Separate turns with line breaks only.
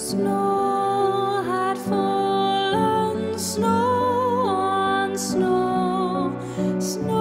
Snow had fallen, snow on snow, snow.